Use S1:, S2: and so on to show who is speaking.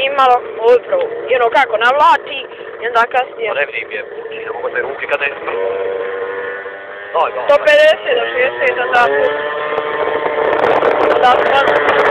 S1: snimalo upravo, i ono kako navlati, i onda kasnije...
S2: Ne vrijeme, čisto kako te ruke kada je smrt.
S1: 150 do 60, onda... Onda smrt.